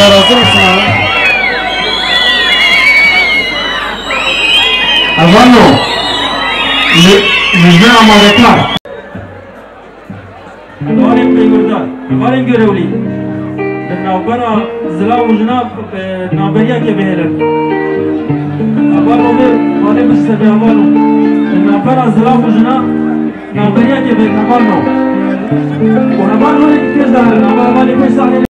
That was it, sir. Avano, Nijna Amareta. دواریم پیگرده، دواریم گرولی. نوبرا زلا و جناب نابریا که بهرن. اولو به ولی بسته به اولو. نوبرا زلا و جناب نابریا که به اولو. و اولو یک تیز دارن، اولو ولی بسته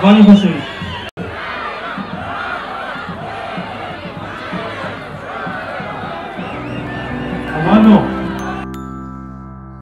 ワニ星浜野